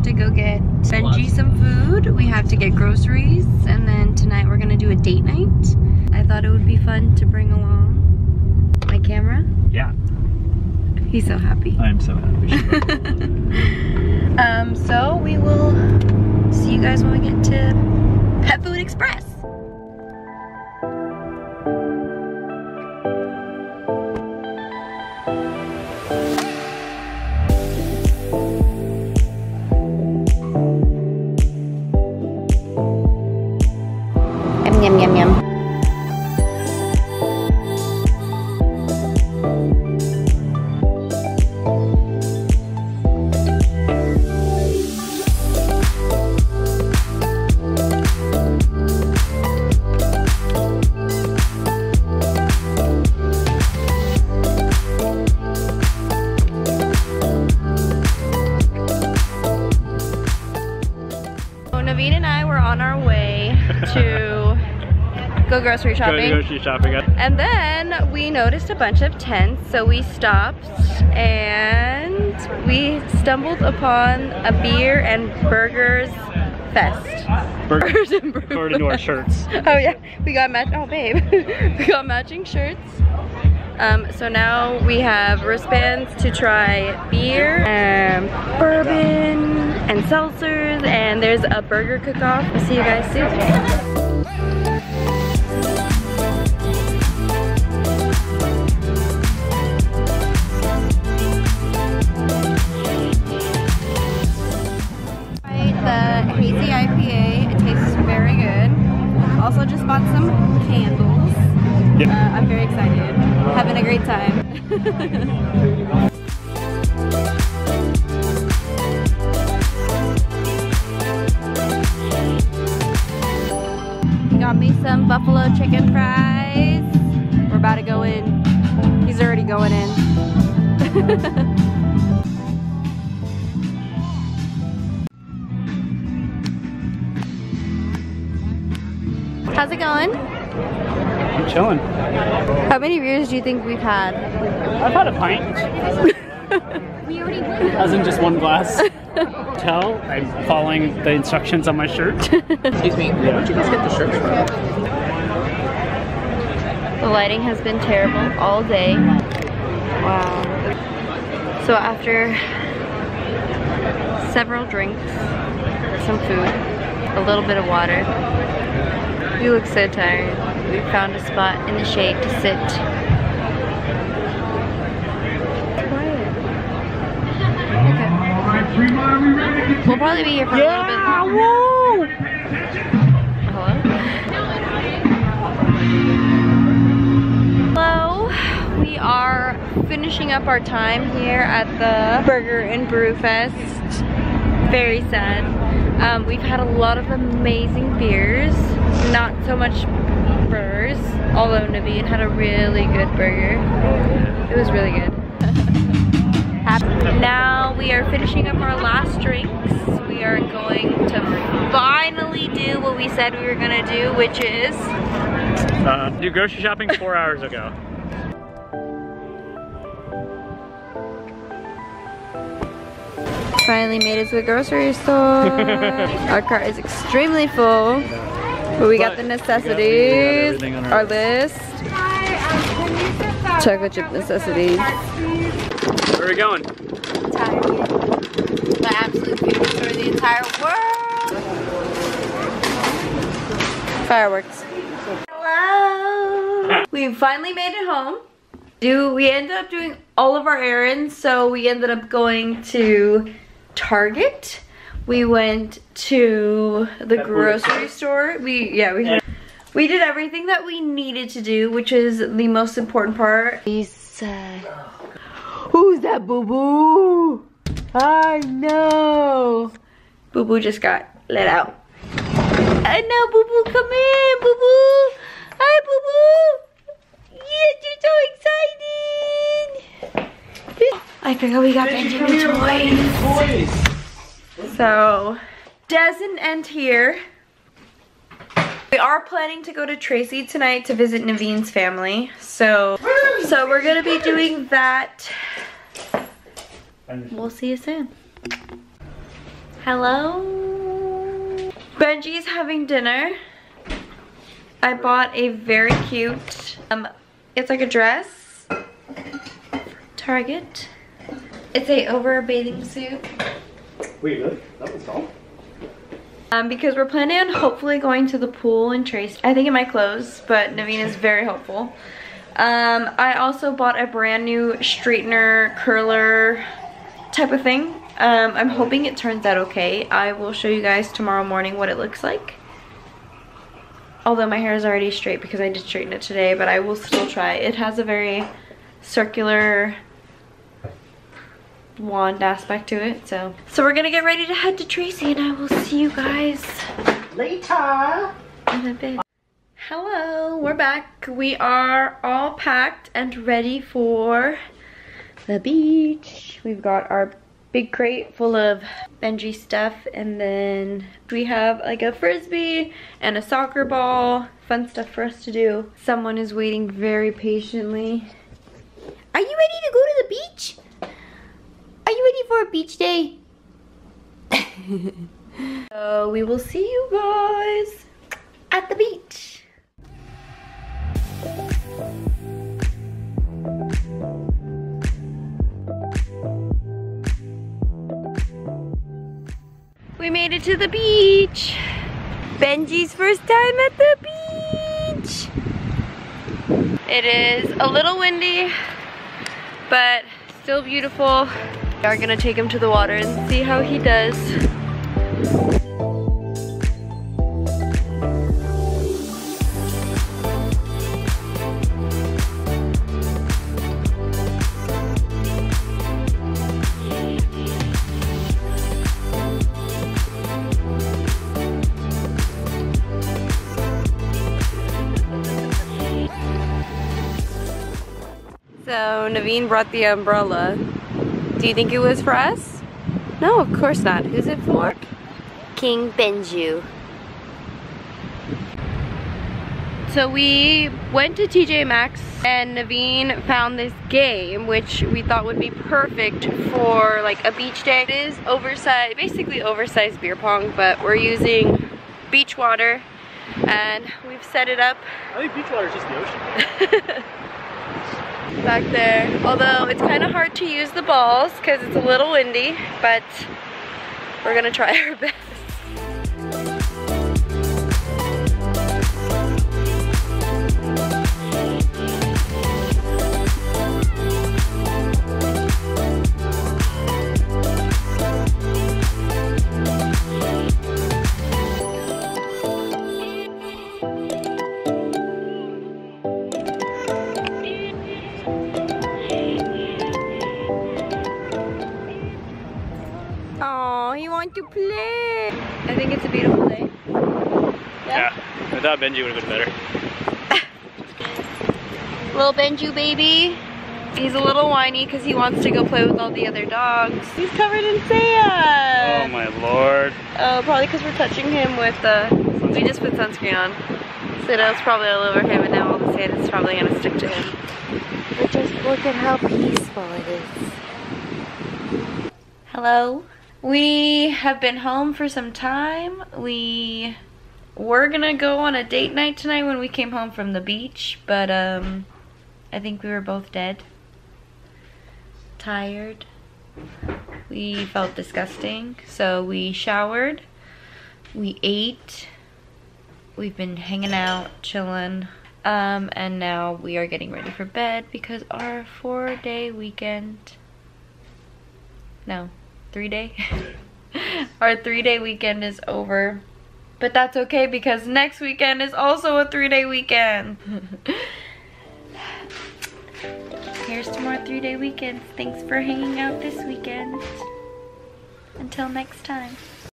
have to go get Benji some food. We have to get groceries. And then tonight we're gonna do a date night. I thought it would be fun to bring along my camera. Yeah. He's so happy. I am so happy. um, so we will see you guys when we get to Pet Food Express. To go grocery Go shopping. grocery shopping. And then we noticed a bunch of tents, so we stopped and we stumbled upon a beer and burgers fest. Burgers and brew According to our shirts. Oh yeah, we got match. Oh babe, we got matching shirts. Um, so now we have wristbands to try beer and bourbon and seltzers, and there's a burger cook-off. We'll see you guys soon. How's it going? I'm chilling. How many beers do you think we've had? I've had a pint. As in just one glass. Tell, I'm following the instructions on my shirt. Excuse me, where did you guys get the shirts from? The lighting has been terrible all day. Wow. So after several drinks, some food, a little bit of water, we look so tired. We found a spot in the shade to sit. Quiet. Okay. We'll probably be here for a little bit. Yeah, whoa! Hello? Hello. We are finishing up our time here at the Burger and Brew Fest. Very sad. Um, we've had a lot of amazing beers, not so much burgers, although Naveen had a really good burger. It was really good. now we are finishing up our last drinks. We are going to finally do what we said we were gonna do, which is Uh, do grocery shopping four hours ago. finally made it to the grocery store. our cart is extremely full, but we got But the got- we got necessities, everything on our our list, chocolate chip necessities. Where are we going? The absolute favorite store in the entire world. Fireworks. Hello. We finally made it home. Do we ended up doing all of our errands, so we ended up going to Target. We went to the Pet food grocery store. We yeah we we did everything that we needed to do, which is the most important part. We said, "Who's that, Boo Boo?" I know. Boo Boo just got let out. I know, Boo Boo, come in, Boo Boo. Hi, Boo Boo. Yes, you're so excited. I forgot we got Benjamin toys. So, doesn't end here. We are planning to go to Tracy tonight to visit Naveen's family. So, so we're gonna be doing that. We'll see you soon. Hello. Benji's having dinner. I bought a very cute, um, it's like a dress. Target. It's a over bathing suit. Wait, really? That was all? Um, because we're planning on hopefully going to the pool and Trace. I think it might close, but Naveen is very hopeful. Um, I also bought a brand new straightener, curler type of thing. Um, I'm hoping it turns out okay. I will show you guys tomorrow morning what it looks like. Although my hair is already straight because I did straighten it today, but I will still try. It has a very circular wand aspect to it, so. So we're gonna get ready to head to Tracy and I will see you guys Later. in a bit. Hello, we're back. We are all packed and ready for the beach. We've got our big crate full of Benji stuff and then we have like a frisbee and a soccer ball. Fun stuff for us to do. Someone is waiting very patiently. Are you ready to go to the beach? For a beach day? so we will see you guys at the beach. We made it to the beach. Benji's first time at the beach. It is a little windy, but still beautiful. We are gonna take him to the water and see how he does. So Naveen brought the umbrella. Do you think it was for us? No, of course not. Who's it for? King Benju. So we went to TJ Maxx and Naveen found this game which we thought would be perfect for like a beach day. It is oversized, basically oversized beer pong, but we're using beach water and we've set it up I think beach water is just the ocean. back there. Although it's kind of hard to use the balls because it's a little windy, but we're gonna try our best. Without Benji would have been better. Little Benju baby. He's a little whiny because he wants to go play with all the other dogs. He's covered in sand. Oh my lord. Oh, probably because we're touching him with the. We just put sunscreen on. So now it's probably all over him, and now all the sand is probably gonna stick to him. But just look at how peaceful it is. Hello. We have been home for some time. We were gonna go on a date night tonight when we came home from the beach, but um, I think we were both dead. Tired. We felt disgusting, so we showered. We ate. We've been hanging out, chilling. Um, and now we are getting ready for bed because our four day weekend. No, three day. our three day weekend is over. But that's okay because next weekend is also a three day weekend. Here's to more three day weekends. Thanks for hanging out this weekend. Until next time.